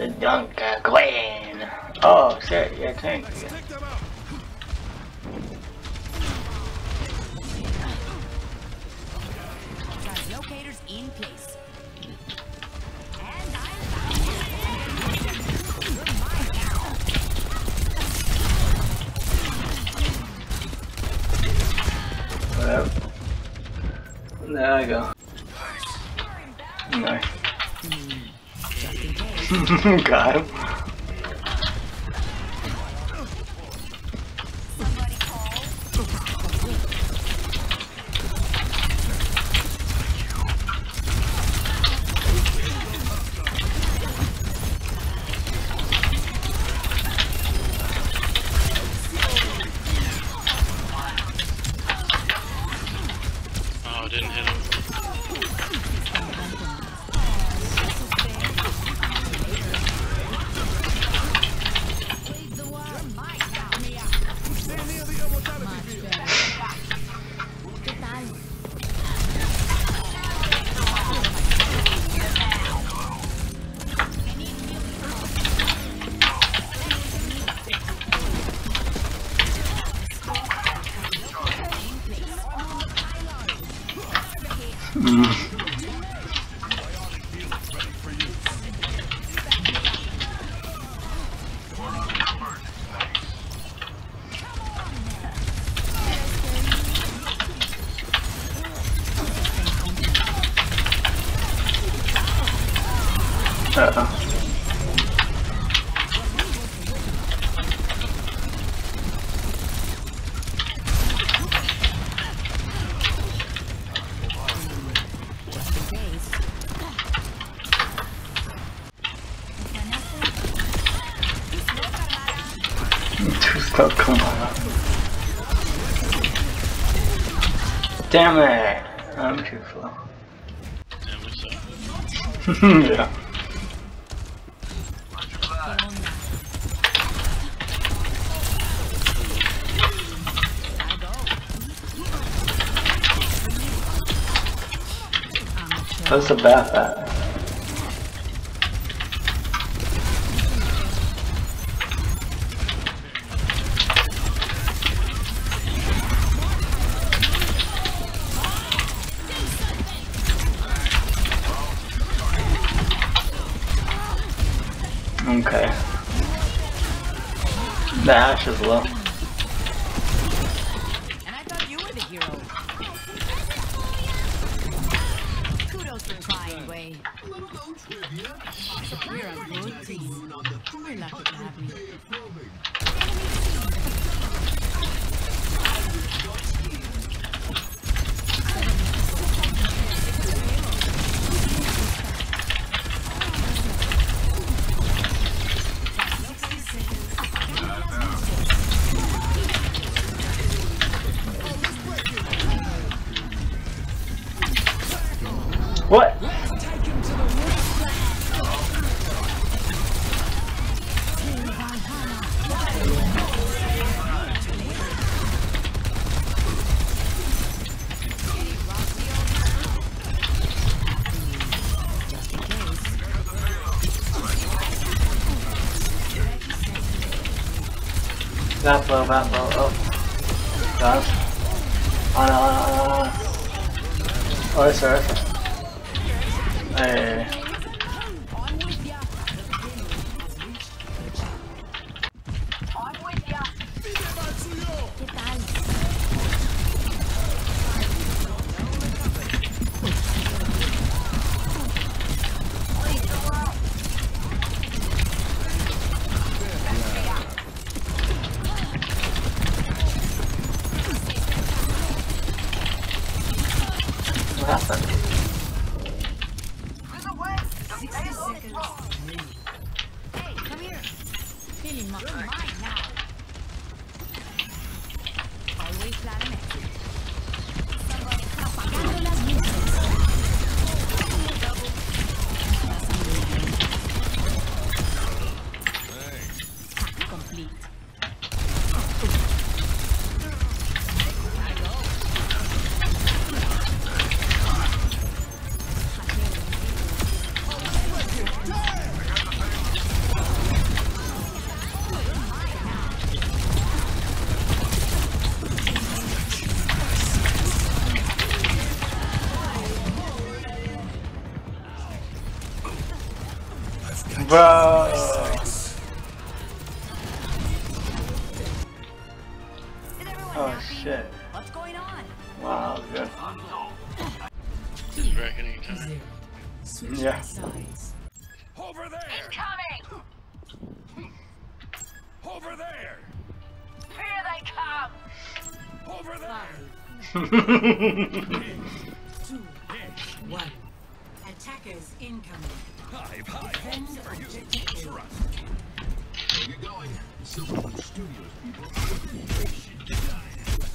the Junker Queen. Oh, shit, yeah, tank. Translocators in place. And There I go. Nice. Hmm. Got him. Uh-oh. Two come on. Damn it! I'm too slow. Yeah, That's a bad bat. Okay. The Ashe is low. That blow, that blow, oh. On, on, on, on. Oh, it's oh, oh, oh, there. Hey. Feeling much mine Oh shit. What's going on? Wow, good. It's reckoning time. Yeah. sides. Over there! Incoming! Over there! Here they come! Over there! Two, One. Attackers incoming. Hive, hive! Defend objective A.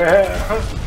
Yeah.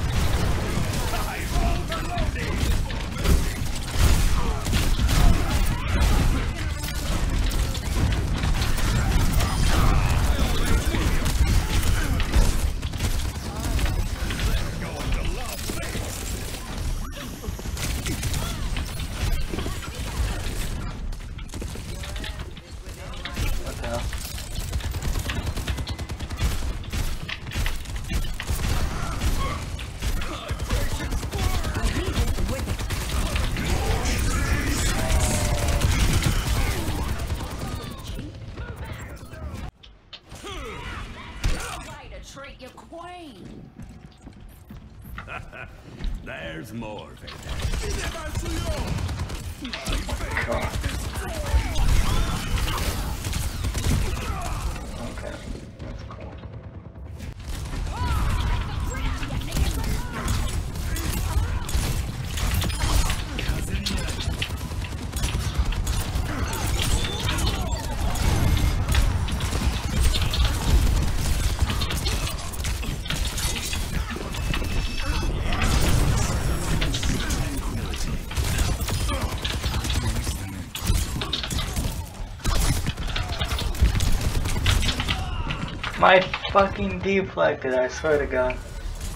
My fucking deflected, I swear to god.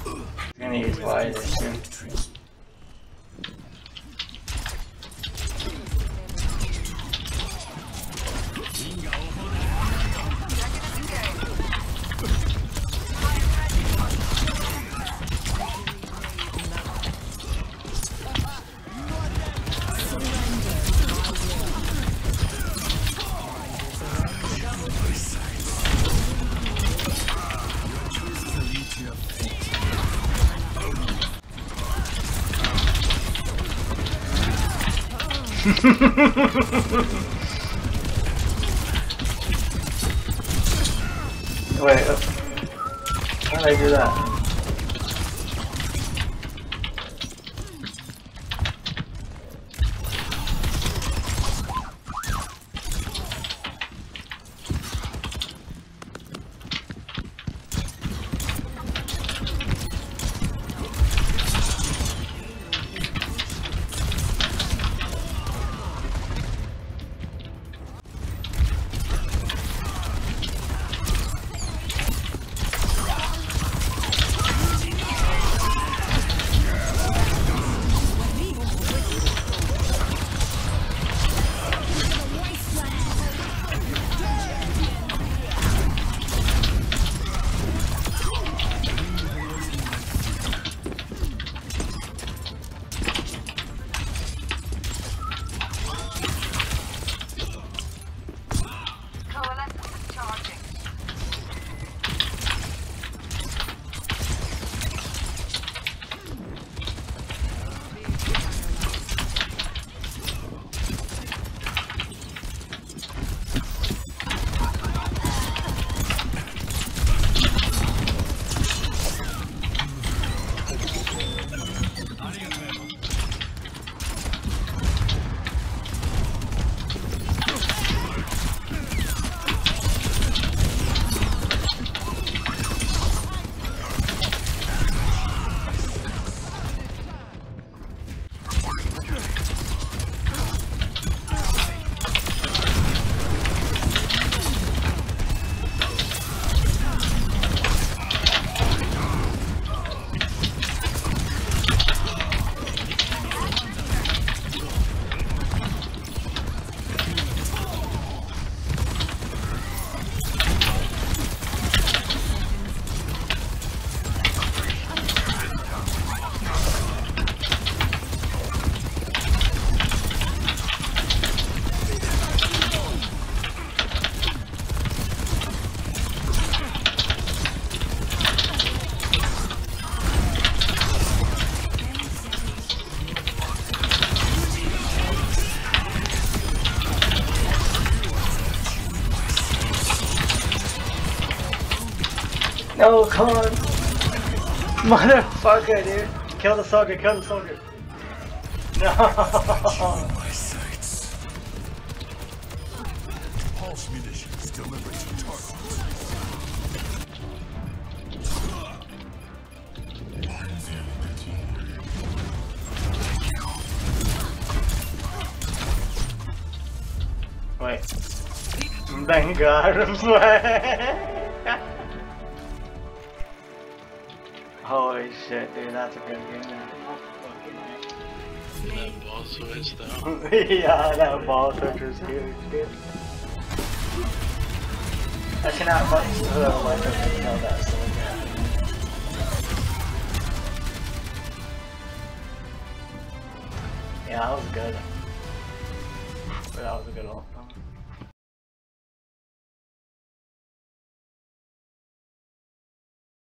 I'm gonna use soon. Wait, uh, how did I do that? No, come on. Motherfucker, dude. Kill the soldier, kill the soldier. No. Wait. Vanguard Holy shit, dude, that's a good game. That boss switch though. yeah, that ball switch was huge, dude. I cannot fucking uh, let them know that so. Yeah, that was good. That was a good one.